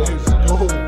Let's go.